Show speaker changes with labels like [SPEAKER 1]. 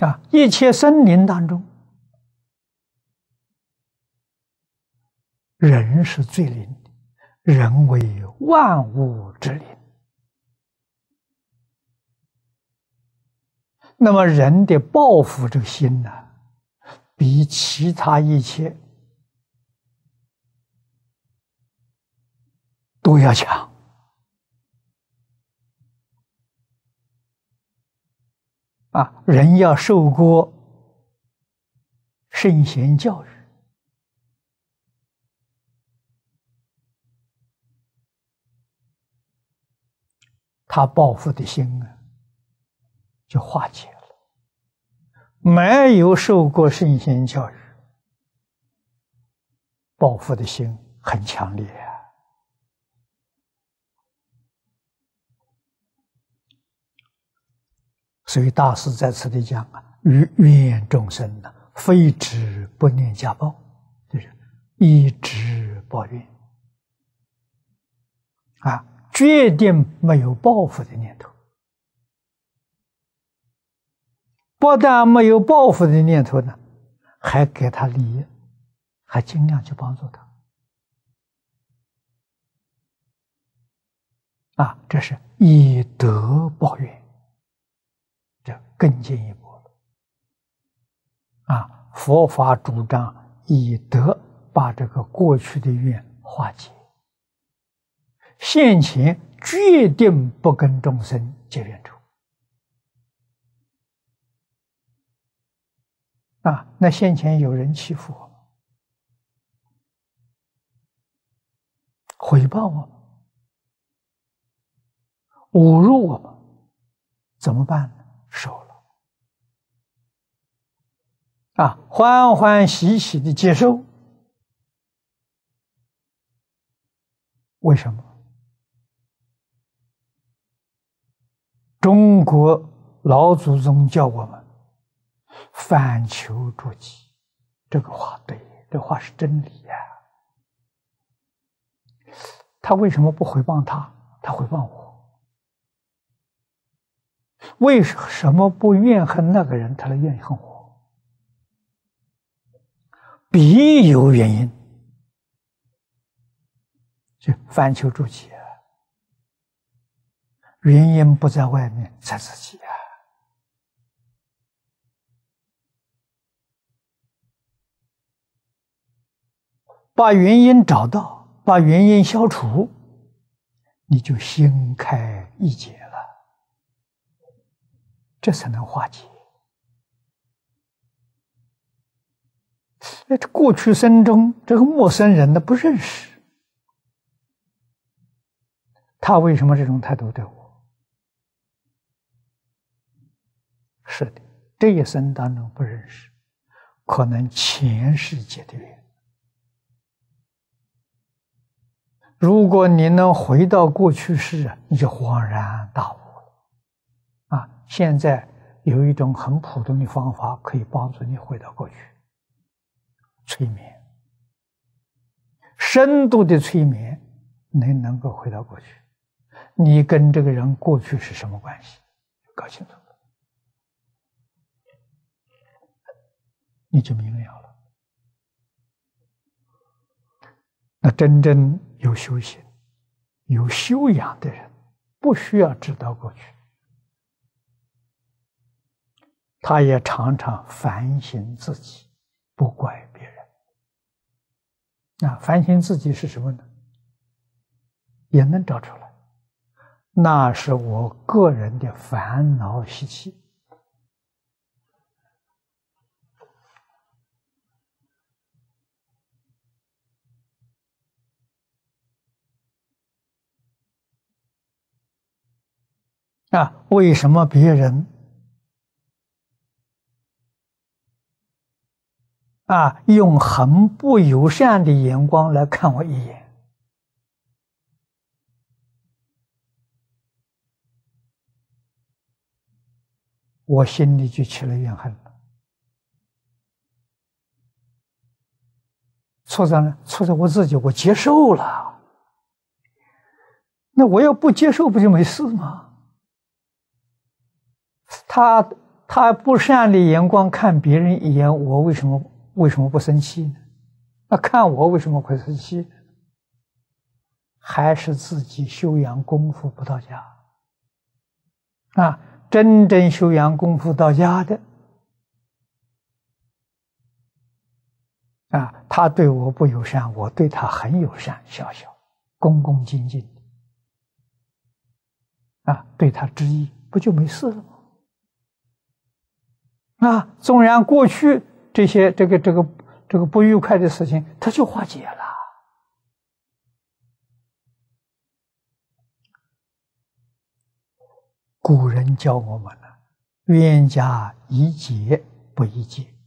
[SPEAKER 1] 啊，一切森林当中，人是最灵的，人为万物之灵。那么人的报复这个心呢，比其他一切都要强啊！人要受过圣贤教育，他报复的心啊。就化解了。没有受过圣贤教育，报复的心很强烈啊。所以大师在此地讲啊：“于愿众生呢，非止不念家报，就是一直抱怨啊，决定没有报复的念头。”不但没有报复的念头呢，还给他利益，还尽量去帮助他。啊，这是以德报怨，更进一步了。啊，佛法主张以德把这个过去的怨化解，现前决定不跟众生结怨仇。啊，那先前有人欺负我，回报我，侮辱我们，怎么办呢？收了。啊，欢欢喜喜的接受。为什么？中国老祖宗教我们。反求诸己，这个话对，这话是真理呀。他为什么不回报他？他回报我。为什么不怨恨那个人？他来怨恨我？必有原因。就反求诸己啊，原因不在外面，在自己啊。把原因找到，把原因消除，你就心开意解了，这才能化解。那这这过去生中这个陌生人，他不认识，他为什么这种态度对我？是的，这一生当中不认识，可能前世结的缘。如果你能回到过去式，你就恍然大悟了。啊，现在有一种很普通的方法可以帮助你回到过去，催眠，深度的催眠，能能够回到过去。你跟这个人过去是什么关系？搞清楚，你就明了了。那真正。有修行、有修养的人，不需要知道过去，他也常常反省自己，不怪别人。那反省自己是什么呢？也能找出来，那是我个人的烦恼习气。啊，为什么别人啊用很不友善的眼光来看我一眼？我心里就起了怨恨了。错在呢？错在我自己，我接受了。那我要不接受，不就没事吗？他他不善的眼光看别人一眼，我为什么为什么不生气呢？那看我为什么会生气？还是自己修养功夫不到家啊！真正修养功夫到家的啊，他对我不友善，我对他很友善，笑笑，恭恭敬敬啊，对他之意，不就没事了吗？啊，纵然过去这些这个这个这个不愉快的事情，他就化解了。古人教我们了：冤家宜解不宜结。